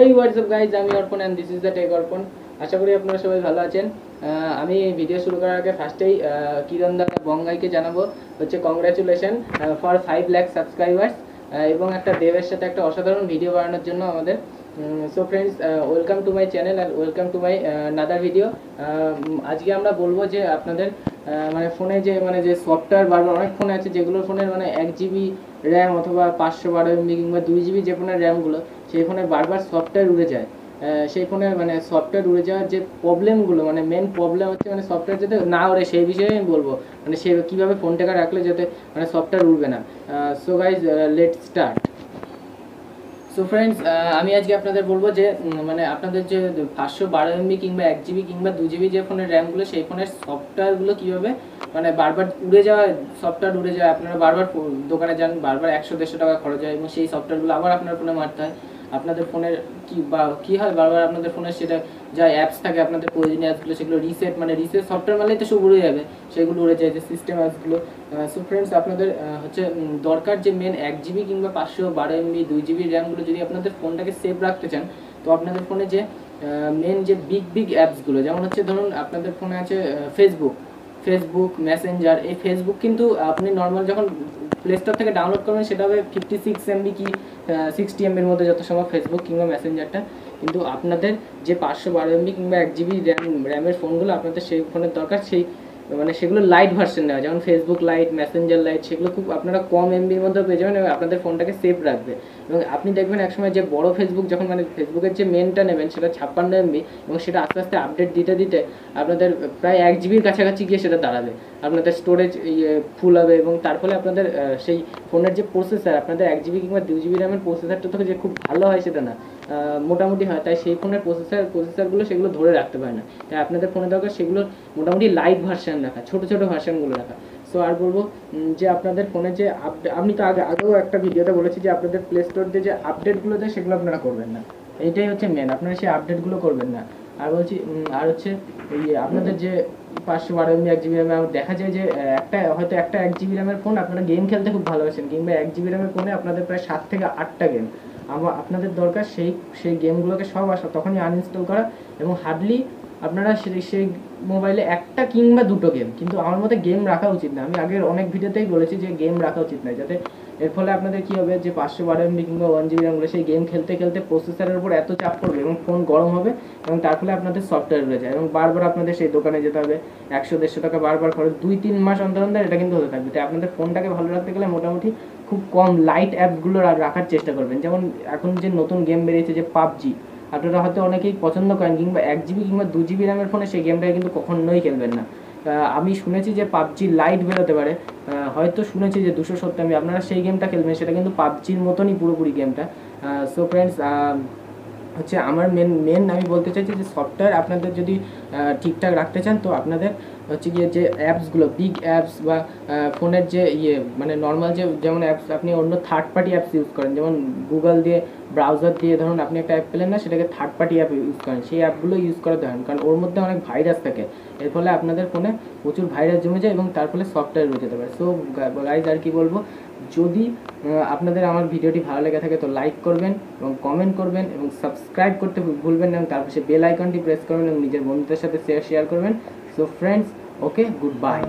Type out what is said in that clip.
এই WhatsApp guys আমি Arpan and this is the tech Arpan আশা করি আপনারা সবাই ভালো আছেন। আমি ভিডিও শুরু করার আগে ফার্স্টেই কিরণ দা বঙ্গাইকে জানাব। হচ্ছে congratulation for five lakh subscribers এবং একটা দেবের সাথে একটা অসাধারণ ভিডিও বানানোর জন্য আমাদের। So friends welcome to my channel R welcome to my another video আজকে আমরা বলব যে আপনাদের মানে ফোনে যে মানে যে সফটওয়্যার বারবার অনেক ফোন আছে যেগুলো ফোনের মানে এক জিবি র্যাম অথবা পাঁচশো বারো এমবি কিংবা দুই জিবি যে ফোনের র্যামগুলো সেই ফোনে বারবার সফটওয়্যার উড়ে যায়। সেই ফোনে মানে সফটওয়্যার উড়ে যাওয়ার যে প্রবলেমগুলো মানে মেন প্রবলেম হচ্ছে মানে সফটওয়্যার যাতে না ওড়ে, সেই বিষয়ে আমি বলব। মানে সে কীভাবে ফোনটাকে রাখলে যাতে মানে সফটওয়্যার উড়বে না। So guys let start so friends আমি আজকে আপনাদের বলব যে মানে আপনাদের যে পাঁচশো বারো এমবি কিংবা এক জিবি কিংবা দু জিবি যে ফোনের র্যামগুলো সেই ফোনের সফটওয়্যারগুলো কীভাবে মানে বারবার উড়ে যাওয়া সফটওয়্যার উড়ে যায়। আপনারা বারবার দোকানে যান, বারবার একশো দেড়শো টাকা খরচ হয় এবং সেই সফটওয়্যারগুলো আবার আপনার ফোনে মারতে হয়। আপনাদের ফোনের কি বা কী হয়? বারবার আপনাদের ফোনের সেটা যা অ্যাপস থাকে আপনাদের প্রয়োজনীয় অ্যাপসগুলো সেগুলো রিসেট মানে রিসেট সফটওয়্যার মারলেই তো সব উড়ে যাবে। সেগুলো উড়ে যায়, যে সিস্টেম অ্যাপসগুলো সো ফ্রেন্ডস আপনাদের হচ্ছে দরকার যে মেন এক জিবি কিংবা পাঁচশো বারো এমবি দুই জিবি র্যামগুলো যদি আপনাদের ফোনটাকে সেভ রাখতে চান, তো আপনাদের ফোনে যে মেন যে বিগ বিগ অ্যাপসগুলো যেমন হচ্ছে ধরুন আপনাদের ফোনে আছে ফেসবুক ফেসবুক মেসেঞ্জার এই ফেসবুক কিন্তু আপনি নর্মাল যখন প্লে স্টোর থেকে ডাউনলোড করবেন, সেটা হবে ফিফটি সিক্স এমবি কি সিক্সটি এমবির মধ্যে যত সম্ভব ফেসবুক কিংবা মেসেঞ্জারটা কিন্তু আপনাদের যে পাঁচশো বারো এমবি কিংবা এক জিবি র্যাম র্যামের ফোনগুলো আপনাদের সেই ফোনের দরকার, সেই মানে সেগুলো লাইট ভার্সন নেওয়া, যেমন ফেসবুক লাইট মেসেঞ্জার লাইট সেগুলো খুব আপনারা কম এমবির মধ্যে পেয়ে যাবেন এবং আপনাদের ফোনটাকে সেফ রাখবে। এবং আপনি দেখবেন একসময় যে বড় ফেসবুক যখন মানে ফেসবুকের যে মেনটা নেবেন সেটা ছাপ্পান্ন এমবি এবং সেটা আস্তে আস্তে আপডেট দিতে দিতে আপনাদের প্রায় এক জিবির কাছাকাছি গিয়ে সেটা দাঁড়াবে। আপনাদের স্টোরেজ ইয়ে ফুল হবে এবং তার ফলে আপনাদের সেই ফোনের যে প্রসেসার আপনাদের এক জিবি কিংবা দুই জিবি র্যামের প্রসেসারটা তো যে খুব ভালো হয় সেটা না। মোটামুটি হয়। তাই সেই ফোনের প্রসেসার প্রসেসারগুলো সেগুলো ধরে রাখতে পারে না। তাই আপনাদের ফোনে দরকার সেগুলো মোটামুটি লাইট ভার্সন রাখা, ছোট ছোট ভার্সনগুলো রাখা। সো আর বলব যে আপনাদের ফোনে যে আপডেট আপনি তো আগে, আগেও একটা ভিডিওতে বলেছি যে আপনাদের প্লে স্টোর দিয়ে যে আপডেটগুলো দেয়, সেগুলো আপনারা করবেন না। এইটাই হচ্ছে মেন আপনারা সেই আপডেটগুলো করবেন না। আর বলছি আর হচ্ছে এই আপনাদের যে পাঁচশো বারো এমবি এক জিবি র্যামে দেখা যায় যে একটা, হয়তো একটা এক জিবি র্যামের ফোন আপনারা গেম খেলতে খুব ভালোবাসেন, কিংবা এক জিবি র্যামের ফোনে আপনাদের প্রায় সাত থেকে আটটা গেম আমার আপনাদের দরকার সেই সেই গেমগুলোকে সব আসা, তখনই আনইনস্টল করা এবং হার্ডলি আপনারা সেই সেই মোবাইলে একটা কিংবা দুটো গেম কিন্তু আমার মতে গেম রাখা উচিত না। আমি আগের অনেক ভিডিওতেই বলেছি যে গেম রাখা উচিত না যাতে এর ফলে আপনাদের কি হবে যে পাঁচশো বারো এমবি কিংবা ওয়ান জিবি র্যামগুলো সেই গেম খেলতে খেলতে প্রসেসরের উপর এত চাপ পড়বে এবং ফোন গরম হবে এবং তার ফলে আপনাদের সফটওয়্যার উড়ে যায় এবং বারবার আপনাদের সেই দোকানে যেতে হবে, একশো, দেড়শো টাকা বারবার খরচ, দুই, তিন মাস অন্তর অন্তর এটা কিন্তু হতে থাকবে। তাই আপনাদের ফোনটাকে ভালো রাখতে গেলে মোটামুটি খুব কম লাইট অ্যাপসগুলো রাখার চেষ্টা করবেন। যেমন এখন যে নতুন গেম বেরিয়েছে যে পাবজি, আপনারা হয়তো অনেকেই পছন্দ করেন কিংবা এক জিবি কিংবা দু জিবি র্যামের ফোনে সেই গেমটাকে কিন্তু কখনোই খেলবেন না। আমি শুনেছি যে পাবজি লাইট বেরোতে পারে। হয়তো শুনেছি যে দুশো সত্তর এমবি আপনারা সেই গেমটা খেলবেন, সেটা কিন্তু পাবজির মতনই পুরোপুরি গেমটা সো ফ্রেন্ডস হচ্ছে আমার মেন মেন আমি বলতে চাইছি যে সফটওয়্যার আপনাদের যদি ঠিকঠাক রাখতে চান, তো আপনাদের হচ্ছে গিয়ে যে অ্যাপসগুলো বিগ অ্যাপস বা ফোনের যে ইয়ে মানে নর্মাল যে, যেমন অ্যাপস আপনি অন্য থার্ড পার্টি অ্যাপস ইউজ করেন, যেমন গুগল দিয়ে ব্রাউজার দিয়ে ধরুন আপনি একটা অ্যাপ পেলেন না, সেটাকে থার্ড পার্টি অ্যাপ ইউজ করেন। সেই অ্যাপগুলো ইউজ করাতে হয় কারণ ওর মধ্যে অনেক ভাইরাস থাকে। এর ফলে আপনাদের ফোনে প্রচুর ভাইরাস জমে যায় এবং তার ফলে সফটওয়্যার রয়ে যেতে পারে। সো গাইজ আর কি বলব? যদি আপনাদের আমার ভিডিওটি ভালো লেগে থাকে, তো লাইক করবেন এবং কমেন্ট করবেন এবং সাবস্ক্রাইব করতে ভুলবেন না এবং তারপর সে বেল আইকনটি প্রেস করবেন এবং নিজের বন্ধুদের সাথে শেয়ার শেয়ার করবেন। So friends okay goodbye